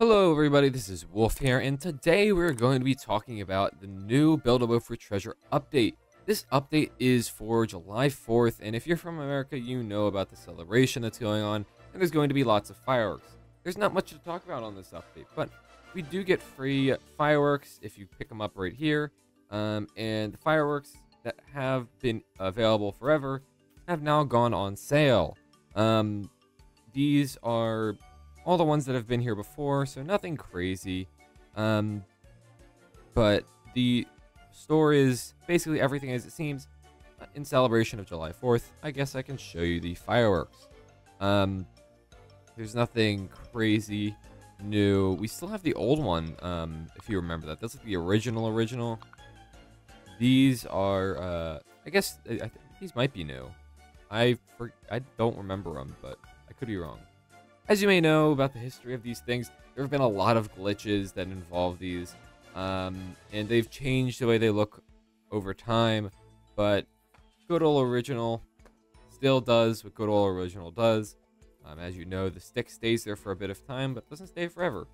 Hello everybody, this is Wulf here, and today we're going to be talking about the new Build-A-Boat for Treasure update. This update is for July 4th, and if you're from America, you know about the celebration that's going on, and there's going to be lots of fireworks. There's not much to talk about on this update, but we do get free fireworks if you pick them up right here, um, and the fireworks that have been available forever have now gone on sale. Um, these are all the ones that have been here before, so nothing crazy. Um, but the store is basically everything as it seems. In celebration of July 4th, I guess I can show you the fireworks. Um, there's nothing crazy new. We still have the old one, um, if you remember that. That's like the original original. These are, uh, I guess, I, I these might be new. I I don't remember them, but I could be wrong. As you may know about the history of these things, there have been a lot of glitches that involve these, um, and they've changed the way they look over time, but good old original still does what good old original does. Um, as you know, the stick stays there for a bit of time, but doesn't stay forever.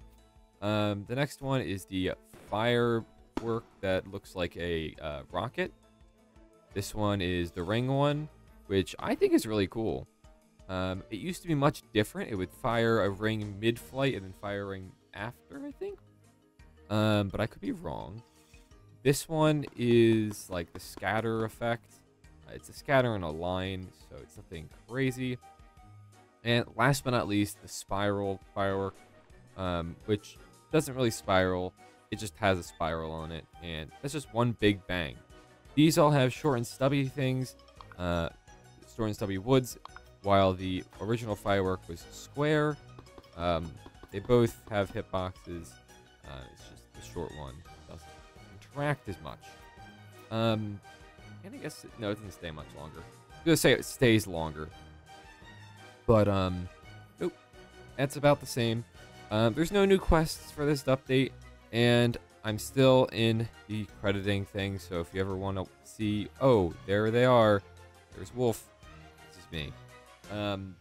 Um, the next one is the firework that looks like a uh, rocket. This one is the ring one, which I think is really cool. Um, it used to be much different. It would fire a ring mid-flight and then fire a ring after, I think. Um, but I could be wrong. This one is like the scatter effect. Uh, it's a scatter and a line, so it's nothing crazy. And last but not least, the spiral firework, um, which doesn't really spiral. It just has a spiral on it, and that's just one big bang. These all have short and stubby things, uh, short and stubby woods, while the original firework was square. Um, they both have hitboxes. Uh, it's just the short one doesn't interact as much. Um, and I guess it, no, it doesn't stay much longer. I'm gonna say it stays longer, but um, nope, that's about the same. Um, there's no new quests for this update, and I'm still in the crediting thing. So if you ever want to see, oh, there they are. There's Wulf. This is me. Um,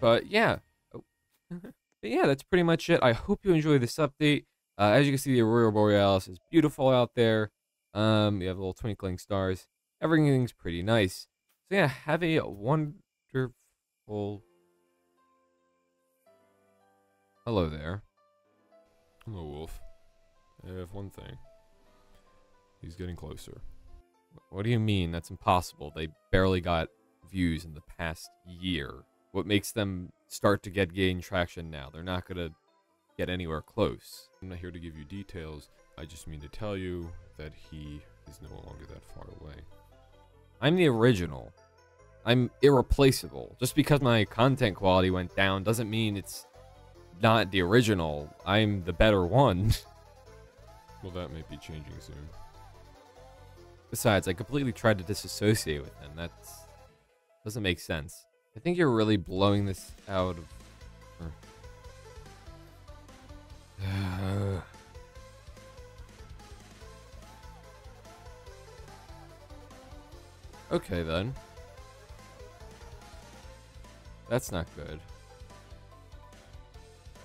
but yeah. Oh. but yeah, that's pretty much it. I hope you enjoy this update. Uh, as you can see, the Aurora Borealis is beautiful out there. Um, you have little twinkling stars. Everything's pretty nice. So yeah, have a wonderful... Hello there. Hello, Wulf. I have one thing. He's getting closer. What do you mean? That's impossible. They barely got views in the past year. What makes them start to get gain traction now? They're not going to get anywhere close. I'm not here to give you details. I just mean to tell you that he is no longer that far away. I'm the original. I'm irreplaceable. Just because my content quality went down doesn't mean it's not the original. I'm the better one. well, that may be changing soon. Besides, I completely tried to disassociate with him. That's doesn't make sense. I think you're really blowing this out of... okay, then. That's not good.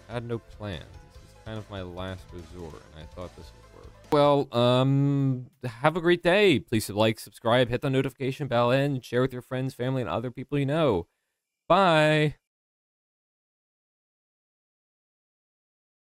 I had no plans. This is kind of my last resort, and I thought this work. Well, um, have a great day. Please like, subscribe, hit the notification bell, and share with your friends, family, and other people you know. Bye.